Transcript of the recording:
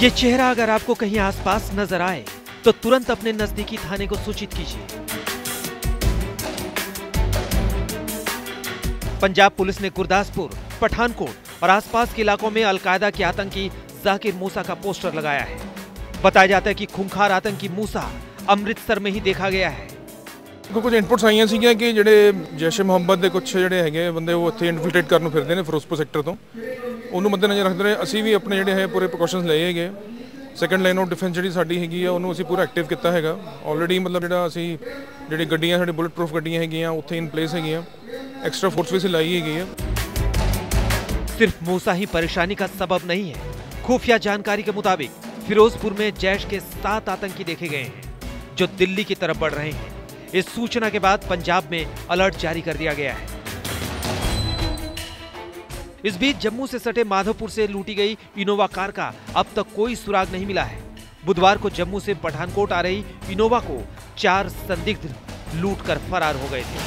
ये चेहरा अगर आपको कहीं आसपास नजर आए तो तुरंत अपने नजदीकी थाने को सूचित कीजिए पंजाब पुलिस ने गुरदासपुर पठानकोट और आसपास के इलाकों में अलकायदा के आतंकी जाकिर मूसा का पोस्टर लगाया है बताया जाता है कि खूंखार आतंकी मूसा अमृतसर में ही देखा गया है ਕੋ ਕੁਝ ਇਨਪੁਟਸ ਆਈਆਂ ਸੀਗੀਆਂ ਕਿ ਜਿਹੜੇ ਜੈਸ਼ ਮੁਹੰਮਦ ਦੇ ਕੁਝ ਜਿਹੜੇ ਹੈਗੇ ਬੰਦੇ ਉਹ ਇੱਥੇ ਇਨਫਿਲਟ੍ਰੇਟ ਕਰਨ ਨੂੰ ਫਿਰਦੇ ਨੇ ਫਿਰੋਜ਼ਪੁਰ ਸੈਕਟਰ ਤੋਂ ਉਹਨੂੰ ਮੱਦੇਨਜ਼ਰ ਰੱਖਦੇ ਨੇ ਅਸੀਂ ਵੀ ਆਪਣੇ ਜਿਹੜੇ ਹੈ ਪੂਰੇ ਪ੍ਰੀਕਾਸ਼ਨਸ ਲਏ ਹੈਗੇ ਸੈਕੰਡ ਲਾਈਨ ਆਫ ਡਿਫੈਂਸ ਜਿਹੜੀ ਸਾਡੀ ਹੈਗੀ ਆ ਉਹਨੂੰ ਅਸੀਂ ਪੂਰਾ ਐਕਟਿਵ ਕੀਤਾ ਹੈਗਾ ਆਲਰੇਡੀ ਮਤਲਬ ਜਿਹੜਾ ਅਸੀਂ ਜਿਹੜੀ ਗੱਡੀਆਂ ਸਾਡੇ ਬੁਲਟ ਪ੍ਰੂਫ ਗੱਡੀਆਂ ਹੈਗੀਆਂ ਉੱਥੇ ਇਨ ਪਲੇਸ ਹੈਗੀਆਂ ਐਕਸਟਰਾ ਫੋਰਸ ਵੀ ਅਸੀਂ ਲਾਈ ਹੈਗੀ ਆ सिर्फ मूसा ही परेशानी का सबब नहीं है खुफिया जानकारी के मुताबिक फिरोजपुर में जैश के सात आतंकी देखे गए हैं जो दिल्ली की तरफ बढ़ रहे हैं इस सूचना के बाद पंजाब में अलर्ट जारी कर दिया गया है इस बीच जम्मू से सटे माधोपुर से लूटी गई इनोवा कार का अब तक कोई सुराग नहीं मिला है। बुधवार को जम्मू से पठानकोट आ रही इनोवा को चार संदिग्ध लूट कर फरार हो गए थे।